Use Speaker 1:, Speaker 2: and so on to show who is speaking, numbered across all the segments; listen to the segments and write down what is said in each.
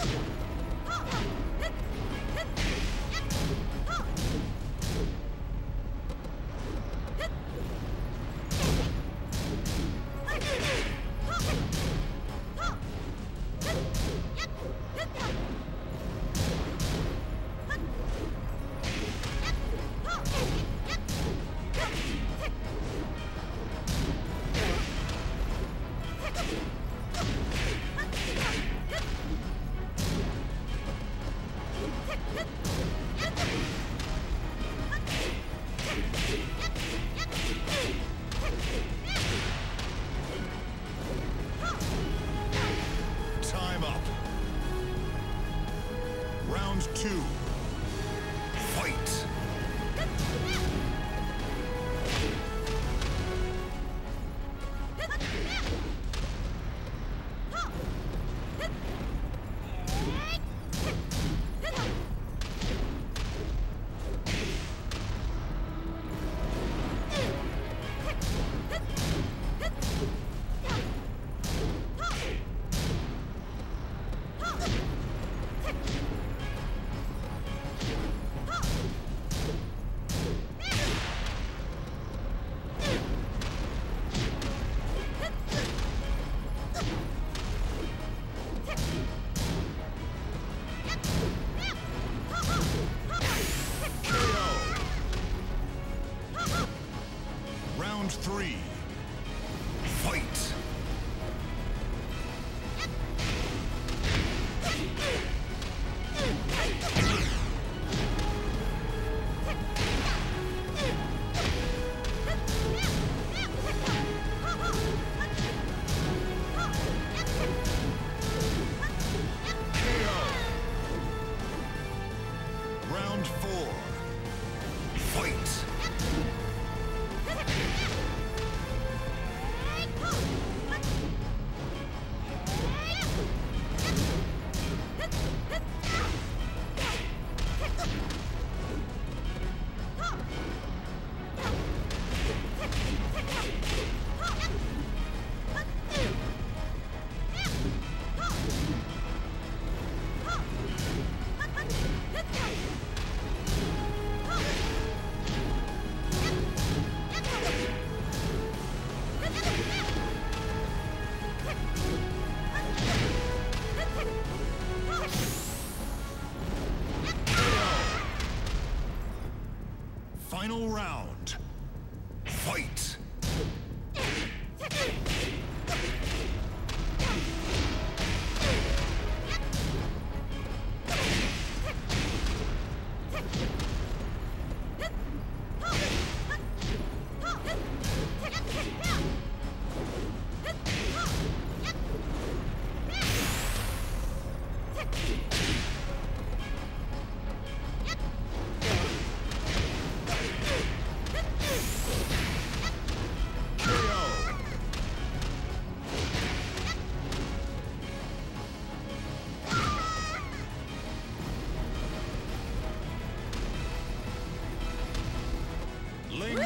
Speaker 1: up. Round two. Fight! Final round. Fight!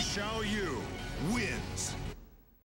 Speaker 1: Ling Xiaoyu wins.